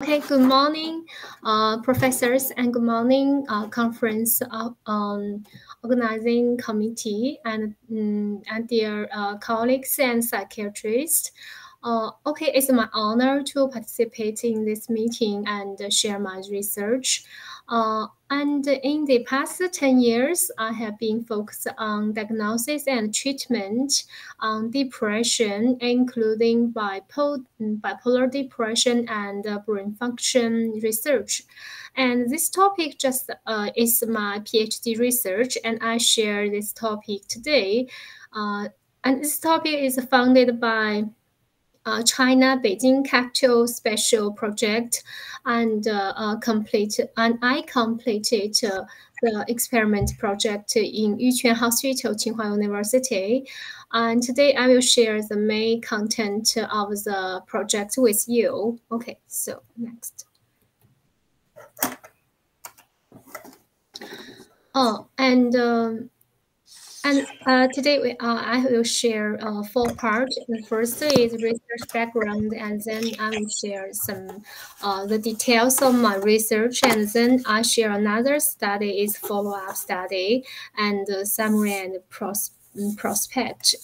Okay, good morning, uh, professors, and good morning, uh, conference uh, um, organizing committee and, um, and their uh, colleagues and psychiatrists. Uh, okay, it's my honor to participate in this meeting and share my research. Uh, and in the past 10 years, I have been focused on diagnosis and treatment on depression, including bipolar, bipolar depression and brain function research. And this topic just uh, is my PhD research, and I share this topic today. Uh, and this topic is funded by uh, China Beijing Capital Special Project, and uh, complete and I completed uh, the experiment project in Yuquan Hospital, Tsinghua University. And today I will share the main content of the project with you. Okay, so next. Oh, and um, and uh, today we, uh, I will share uh, four parts. The first is research background, and then I will share some uh, the details of my research, and then I share another study is follow-up study and summary and pros prospect.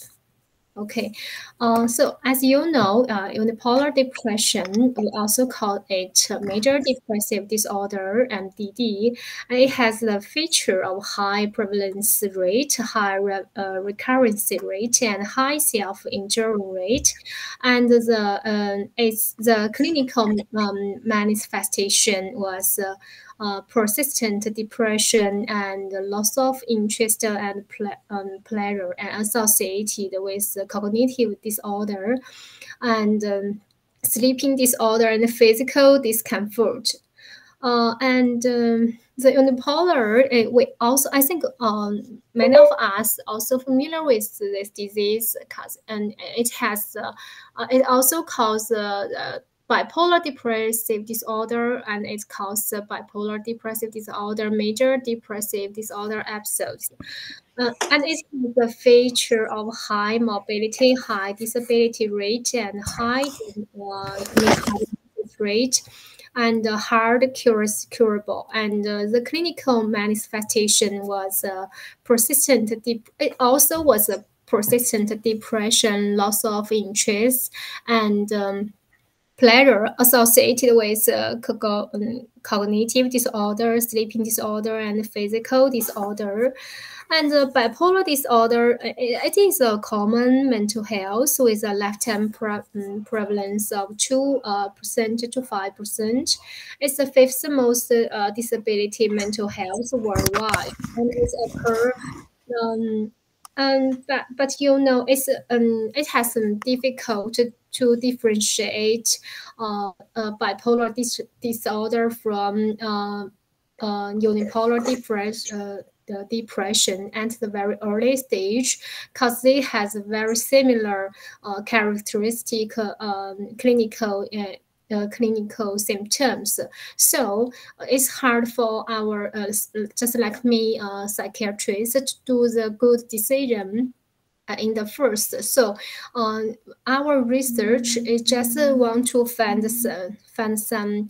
Okay, uh, so as you know, uh, unipolar depression, we also call it major depressive disorder, MDD. And it has the feature of high prevalence rate, high re uh, recurrence rate, and high self-injury rate. And the uh, it's the clinical um, manifestation was uh, persistent depression and loss of interest and um, pleasure and associated with cognitive disorder and um, sleeping disorder and physical discomfort. Uh, and um, the unipolar, uh, we also, I think um, many of us also familiar with this disease because and it has, uh it also causes uh, bipolar depressive disorder and it causes bipolar depressive disorder, major depressive disorder episodes. Uh, and it's the feature of high mobility, high disability rate, and high uh, rate, and uh, hard cure curable. And uh, the clinical manifestation was uh, persistent. it also was a persistent depression, loss of interest, and um, pleasure associated with uh, um, cognitive disorder, sleeping disorder, and physical disorder. And uh, bipolar disorder, it, it is a common mental health with a lifetime pre um, prevalence of 2 uh, percent to 5%. It's the fifth most uh, disability mental health worldwide. And it occurs um, um, but but you know it's um it has some difficult to, differentiate uh, uh bipolar dis disorder from uh, uh unipolar depression. Uh, the depression at the very early stage because they has a very similar uh, characteristic um, clinical uh, uh, clinical symptoms. So uh, it's hard for our, uh, just like me, uh, psychiatrists to do the good decision uh, in the first. So uh, our research is just want to find some, find some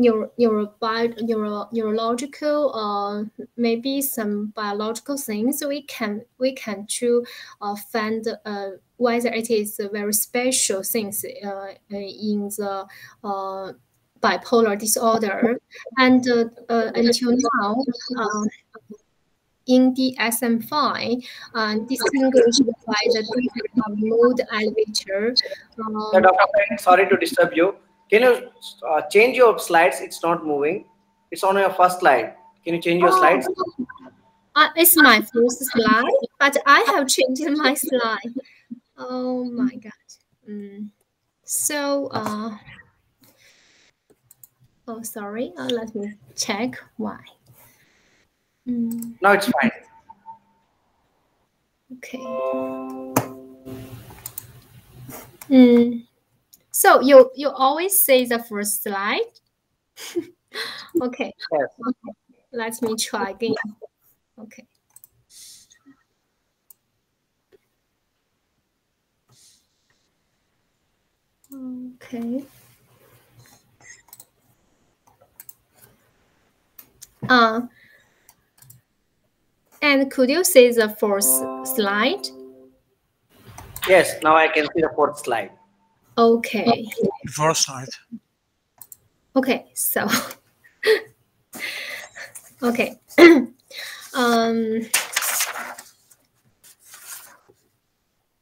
neuro, neuro, neuro, neurological, uh, maybe some biological things we can we can to uh, find uh, whether it is a very special things uh, in the uh, bipolar disorder. And uh, uh, until now, uh, in the DSM-5, uh, distinguished by the mode elevator. Um, yeah, Dr. sorry to disturb you. Can you uh, change your slides? It's not moving. It's on your first slide. Can you change your oh, slides? Uh, it's my first slide, but I have changed my slide. Oh my God. Mm. So, uh, oh, sorry. Uh, let me check why. Mm. Now it's fine. Okay. Mm. So you you always say the first slide. okay. Yes. okay. Let me try again. Okay. Okay. Uh, and could you see the fourth slide? Yes, now I can see the fourth slide. Okay. Fourth slide. Okay, so okay. um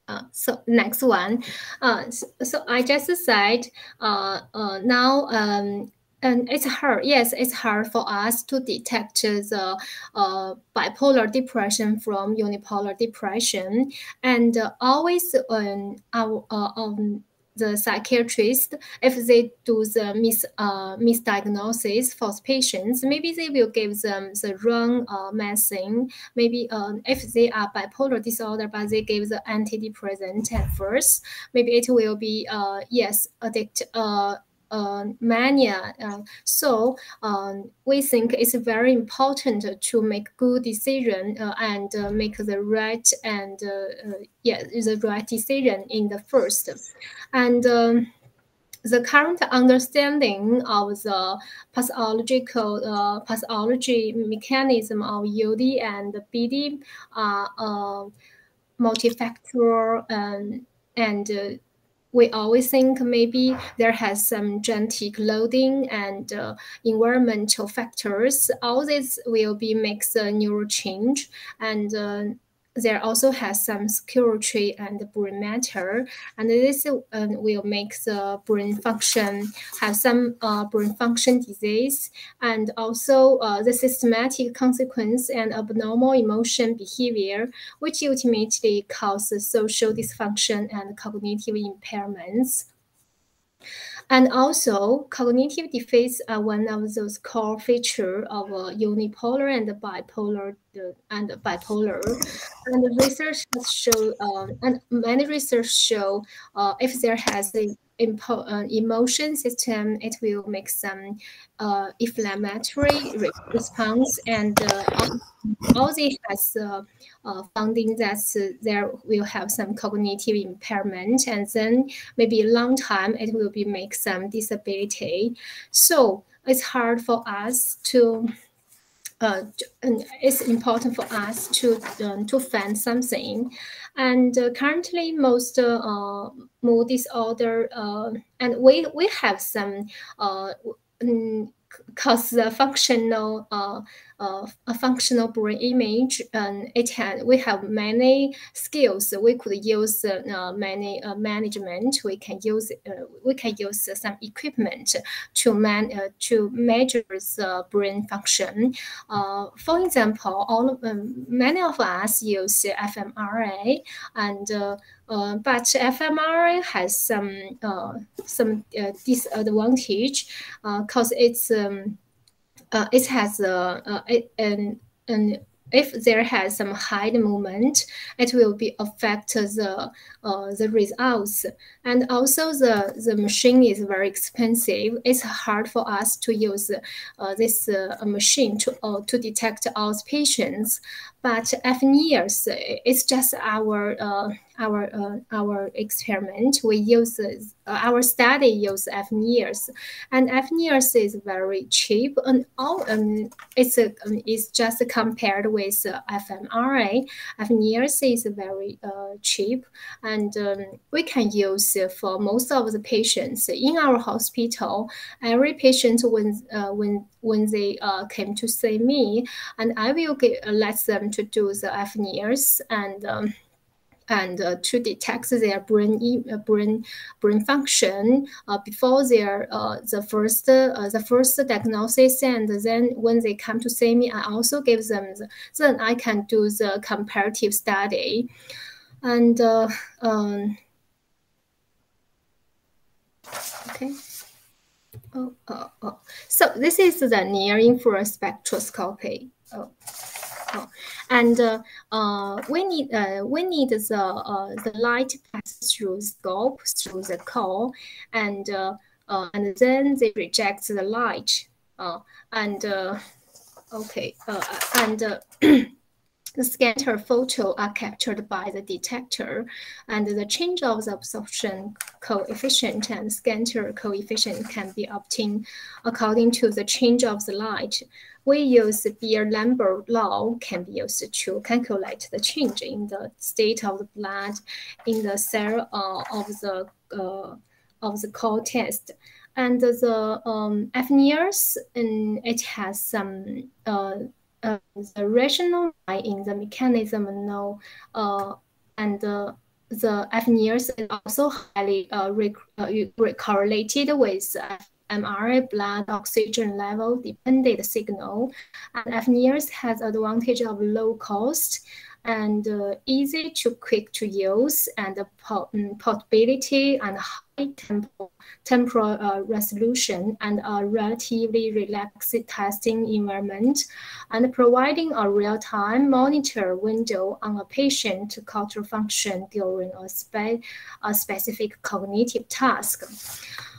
uh, so next one uh, so, so i just said uh, uh, now um, and it's hard yes it's hard for us to detect the uh, bipolar depression from unipolar depression and uh, always um, our uh, um, the psychiatrist, if they do the mis, uh, misdiagnosis for patients, maybe they will give them the wrong uh, medicine. Maybe uh, if they are bipolar disorder, but they give the antidepressant at first, maybe it will be, uh, yes, addict, uh, mania. Uh, so um, we think it's very important to make good decision uh, and uh, make the right and uh, uh, yeah the right decision in the first. And um, the current understanding of the pathological pathology mechanism of UD and BD are multifactorial um, and we always think maybe there has some genetic loading and uh, environmental factors. All this will be makes a neural change and uh, there also has some circuitry and brain matter, and this uh, will make the brain function have some uh, brain function disease, and also uh, the systematic consequence and abnormal emotion behavior, which ultimately causes social dysfunction and cognitive impairments. And also, cognitive defects are one of those core features of uh, unipolar and bipolar uh, and bipolar. And research has shown, um, and many research show, uh, if there has a uh, emotion system, it will make some uh, inflammatory re response, and uh, this has uh, uh, finding that there will have some cognitive impairment, and then maybe a long time it will be make some disability. So it's hard for us to uh, it's important for us to um, to find something. And uh, currently, most uh, mood disorder, uh, and we we have some uh, cause the functional uh, uh, a functional brain image and it had we have many skills. We could use uh, many uh, management. We can use uh, we can use some equipment to man uh, to measure the brain function. For example all of, um, many of us use fMRI and uh, but fMRI has some uh, some uh, disadvantage because it's um, it has a, an, an if there has some high movement, it will be affect the uh, the results. And also the, the machine is very expensive. It's hard for us to use uh, this uh, machine to, uh, to detect all patients. But FNIRS, it's just our uh, our uh, our experiment. We use uh, our study use FNIRS, and FNIRS is very cheap, and all um, it's a, um, it's just compared with uh, fMRI. FNIRS is very uh, cheap, and um, we can use for most of the patients in our hospital. Every patient when when when they uh, came to see me, and I will get, let them to do the FNIRS and. Um, and uh, to detect their brain uh, brain brain function uh, before their uh, the first uh, the first diagnosis, and then when they come to see me, I also give them. The, then I can do the comparative study, and uh, um, okay. Oh, oh, oh. So this is the near infrared spectroscopy. Oh. Oh. And uh, uh, we need uh, we need the uh, the light pass through scope through the core, and uh, uh, and then they reject the light. and okay, and the scatter photo are captured by the detector, and the change of the absorption coefficient and scatter coefficient can be obtained according to the change of the light. We use the Beer-Lambert law can be used to calculate the change in the state of the blood in the cell uh, of the uh, of the core test. And the um, FNIRS, and it has some uh, uh, the rational in the mechanism no, uh, and uh, the FNIRS is also highly uh, uh correlated with MRI blood oxygen level dependent signal. And FNIRS has advantage of low cost and uh, easy to quick to use and mm, portability and high tempo, temporal uh, resolution and a relatively relaxed testing environment and providing a real-time monitor window on a patient culture function during a, spe a specific cognitive task.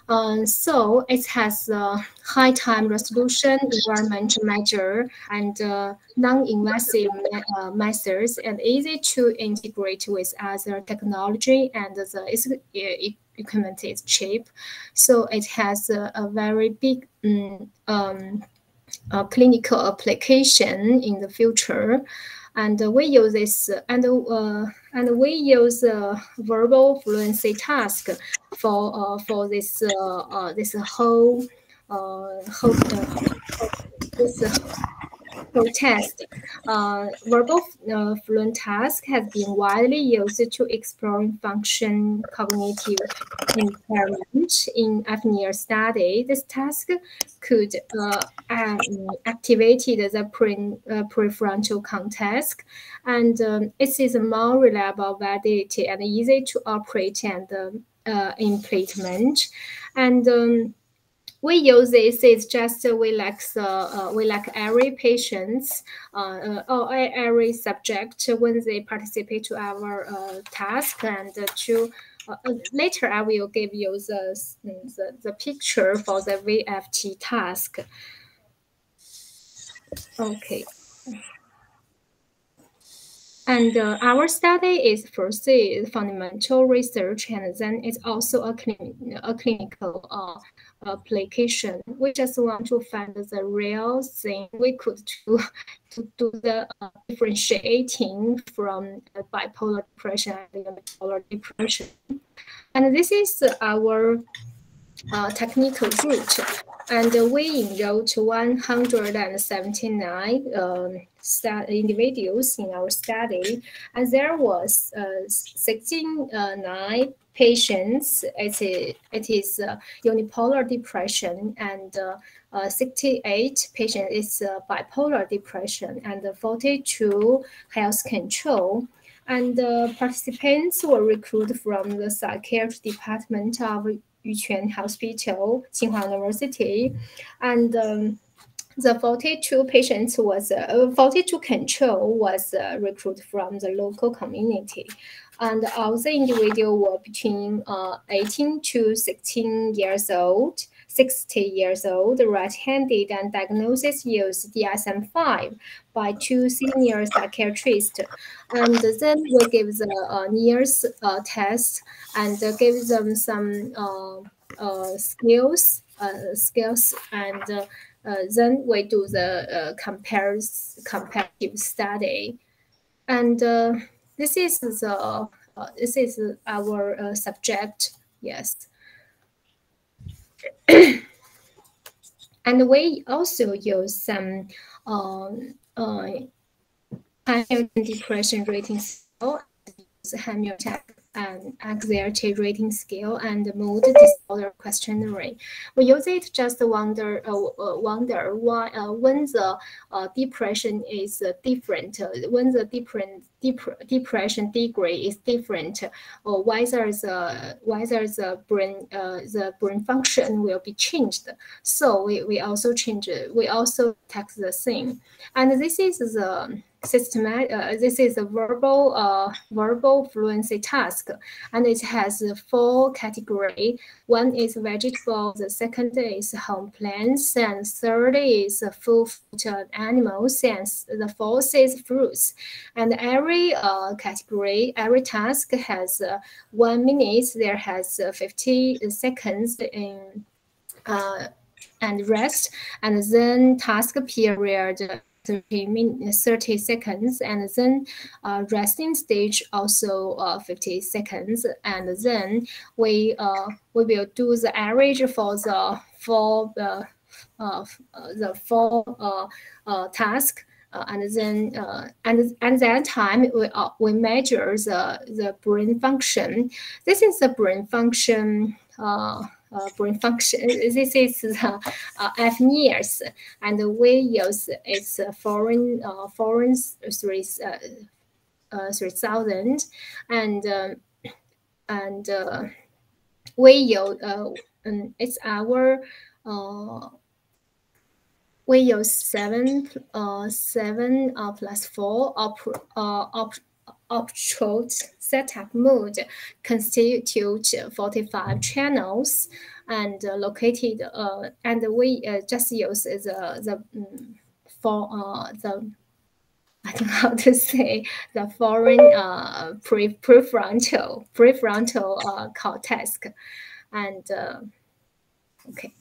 Um, so it has a high time resolution environment measure and uh, non-invasive uh, methods and easy to integrate with other technology and the equipment is cheap. So it has a, a very big um, um, clinical application in the future and we use this and uh, and we use uh, verbal fluency task for uh, for this uh, uh, this whole uh, whole, this protest. Uh, verbal uh, fluent task has been widely used to explore function cognitive impairment in FNIR study. This task could uh, um, activate the pre, uh, prefrontal cortex, and um, it is more reliable, validity, and easy to operate and uh, implement. And um, we use this is just uh, we like the uh, we like every patients uh, or every subject when they participate to our task and to later I will give you the, the, the picture for the VFT task. Okay. And uh, our study is first is fundamental research, and then it's also a, a clinical uh, application. We just want to find the real thing we could do to do the uh, differentiating from bipolar depression and bipolar depression. And this is our uh, technical route. And we enrolled 179 um, individuals in our study, and there was uh, 69 uh, patients. It is, it is uh, unipolar depression, and uh, uh, 68 patients is uh, bipolar depression, and 42 health control. And the participants were recruited from the psychiatry department of Yuquan Hospital, Tsinghua University, and um, the 42 patients was uh, 42 control was uh, recruited from the local community. And all the individuals were between uh, 18 to 16 years old 60 years old right-handed and diagnosis used DSM-5 by two senior psychiatrists and then we give the uh, NIRS uh, test and give them some uh, uh, skills uh, skills and uh, then we do the compares comparative study, and this is the this is our subject. Yes. and we also use some um, uh, depression rating scale, Hamilton um, anxiety rating scale and mood disorder questionnaire. We use it just wonder uh, uh, wonder why uh, when the uh, depression is uh, different, uh, when the different dep depression degree is different, or whether the whether the brain the brain function will be changed. So we, we also change we also text the same, and this is the systematic. Uh, this is a verbal uh, verbal fluency task, and it has four category. One is vegetable, the second is home plants, and third is food animals, and the fourth is fruits. And every uh, category, every task has uh, one minute. There has uh, fifty seconds in. Uh, and rest, and then task period 30 minutes, 30 seconds, and then uh, resting stage also uh, 50 seconds, and then we uh, we will do the average for the for the uh, the four uh, uh, task. Uh, and then uh, and at that time we uh, we measure the the brain function. This is the brain function uh, uh, brain function. This is uh, uh, FNIRS, and we use its foreign uh, foreign three uh, uh, three thousand, and um, and uh, we use uh, um, it's our uh, we use seven uh seven uh, plus four op uh op Optrode setup mode constitute 45 channels and uh, located uh, and we uh, just use the the um, for uh, the I don't know how to say the foreign uh, pre prefrontal prefrontal uh, cortex and uh, okay.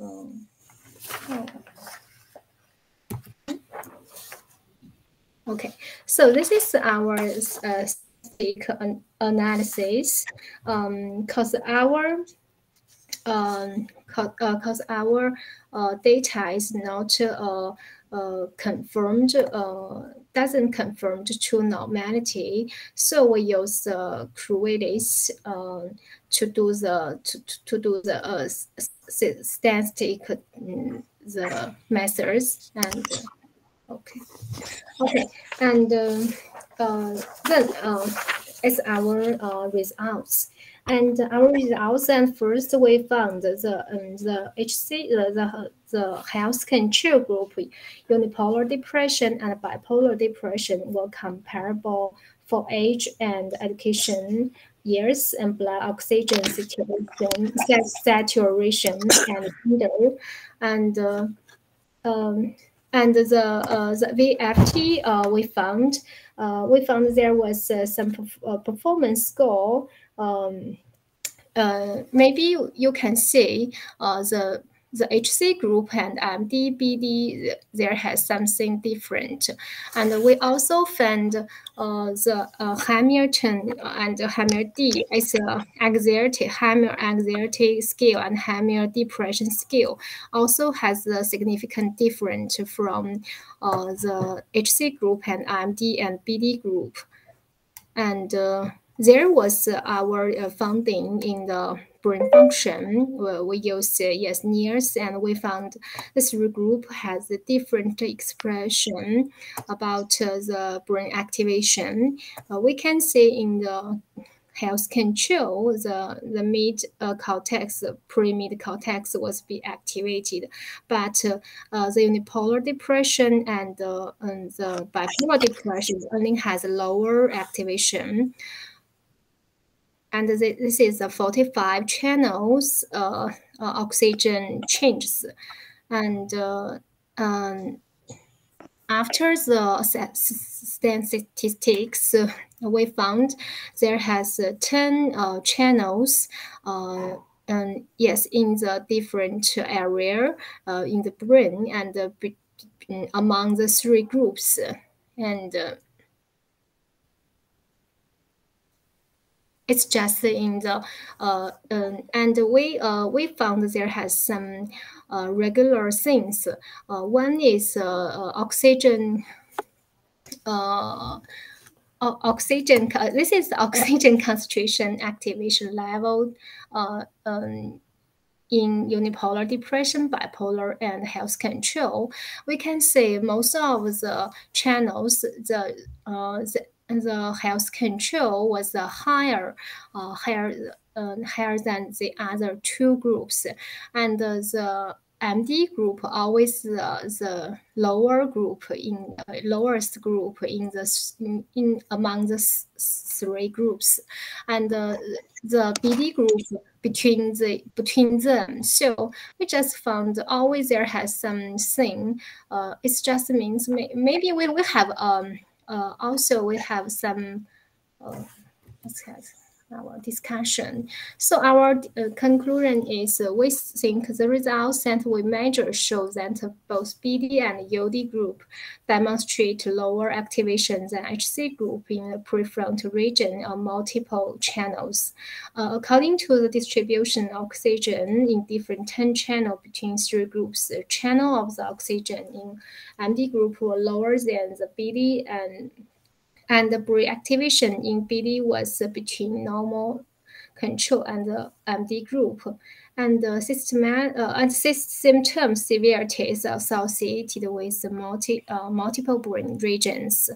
Um, oh. Okay, so this is our uh, an analysis because um, our um, because uh, our uh, data is not uh, uh, confirmed, uh, doesn't confirm to normality. So we use uh, to do the to, to do the uh, statistic um, the methods and Okay. Okay. And uh, uh, then uh, it's our uh, results. And our results, and first we found the um, the HC the, the the health control group, unipolar depression and bipolar depression were comparable for age and education years and blood oxygen situation, saturation and gender, and uh, um, and the uh, the VFT uh, we found uh, we found there was uh, some perf performance score. Um, uh, maybe you can see uh, the the HC group and MDBD there has something different. And we also found uh, the uh, Hamilton and Hamilton it's a anxiety, Hamilton anxiety scale and Hamilton depression scale also has a significant difference from uh, the HC group and MD and BD group. And uh, there was our uh, finding in the brain function. we use uh, yes NIRS, and we found this group has a different expression about uh, the brain activation. Uh, we can see in the health control, the, the mid uh, cortex, pre-mid cortex was be activated, but uh, uh, the unipolar depression and, and the bipolar depression only has a lower activation and this is the 45 channels uh, uh, oxygen changes. And uh, um, after the statistics, uh, we found there has uh, 10 uh, channels and yes, in the different area in the brain and among the three groups. And it's just in the uh, um, and we uh, we found there has some uh, regular things. Uh, one is uh, uh, oxygen. oxygen. This is oxygen concentration activation level um, in unipolar depression, bipolar, and health control. We can see most of the channels, the, the the health control was uh, higher, uh, higher, uh, higher than the other two groups, and the MD group always the, the lower group in uh, lowest group in the in, in among the three groups, and uh, the BD group between the between them. So we just found always there has something. Uh, it just means may, maybe we will have um uh, also we have some. Uh, let's our discussion. So our uh, conclusion is uh, we think the results that we measure show that both BD and UD group demonstrate lower activation than HC group in the prefrontal region on multiple channels. Uh, according to the distribution of oxygen in different 10 channels between three groups, the channel of the oxygen in MD group were lower than the BD and and the brake activation in BD was between normal control and the MD group. And the systemat- uh, and symptom severity is associated with multi, uh, multiple brain regions.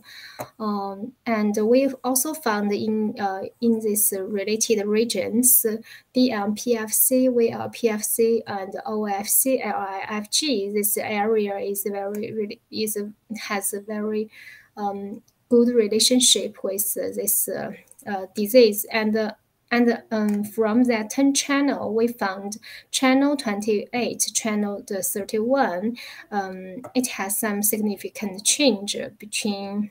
Um, and we've also found in, uh, in these related regions, DMPFC, VLPFC, and OFC, LIFG, this area is very, really, is, has a very um, good relationship with uh, this uh, uh, disease. And and um, from that 10 channel, we found channel 28, channel 31, um, it has some significant change between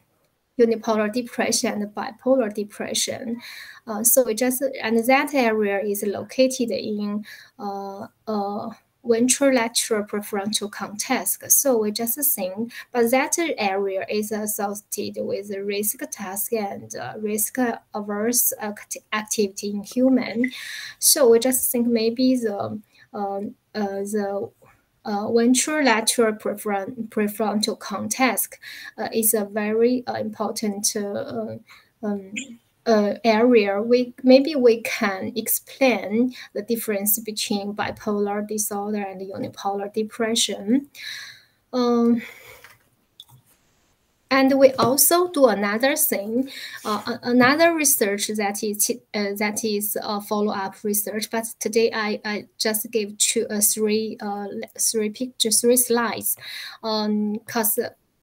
unipolar depression and bipolar depression. Uh, so just, and that area is located in uh, uh, ventrolateral prefrontal cortex. So we just think, but that area is associated with risk task and uh, risk averse act activity in human. So we just think maybe the um, uh, the uh, ventrolateral prefron prefrontal cortex uh, is a very uh, important uh, um, uh, area, we maybe we can explain the difference between bipolar disorder and unipolar depression. Um, and we also do another thing, uh, another research that is uh, that is a follow up research. But today I, I just gave two uh, three uh, three pictures, three slides, um, because